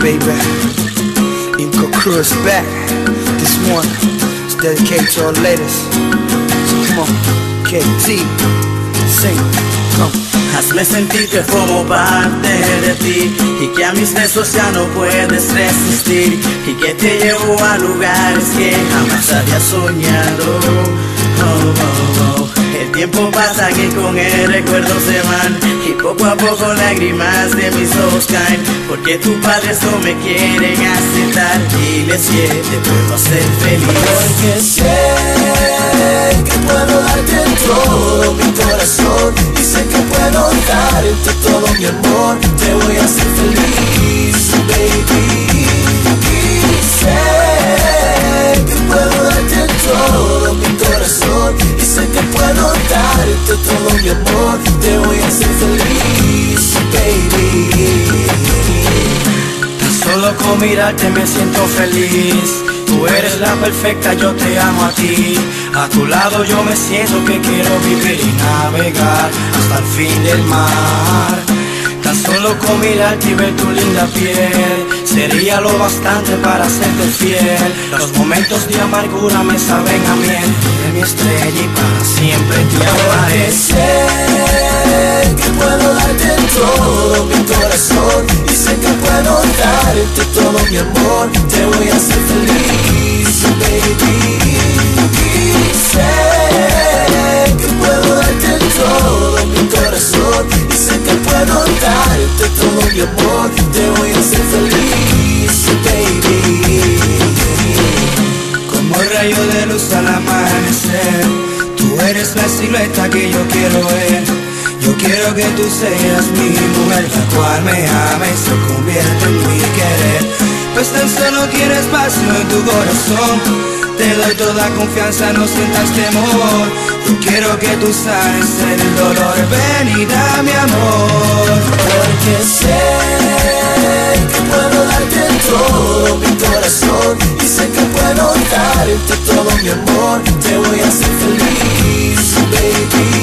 baby. Inco crew is back. This one is dedicated to all ladies. So come on, KT, sing, come. Hazme sentir que formo parte de ti y que a mis besos ya no puedes resistir y que te llevo a lugares que jamás había soñado. Oh, oh, oh. El tiempo pasa que con el recuerdo se van poco a poco lágrimas de mis ojos caen porque tus padres no me quieren aceptar les que te puedo hacer feliz. Porque sé que puedo darte todo mi corazón y sé que puedo darte todo mi amor. Te voy a hacer feliz, mirarte me siento feliz. Tú eres la perfecta, yo te amo a ti. A tu lado yo me siento que quiero vivir y navegar hasta el fin del mar. Tan solo con mirarte y ver tu linda piel Sería lo bastante para serte fiel Los momentos de amargura me saben a miel De mi estrella y para siempre te amaré darte todo mi amor Te voy a hacer feliz, baby. Y sé que puedo darte todo mi corazón. Y sé que puedo darte todo mi amor Te voy a hacer feliz, baby. Como el rayo de luz al amanecer Tú eres la silueta que yo quiero ver yo quiero que tú seas mi mujer, la cual me ama y se convierte en mi querer. Pues tan solo quiero espacio en tu corazón. Te doy toda confianza, no sientas temor. Yo quiero que tú sanes el dolor. Ven y dame amor. Porque sé que puedo darte todo mi corazón. Y sé que puedo darte todo mi amor. Te voy a hacer feliz, baby.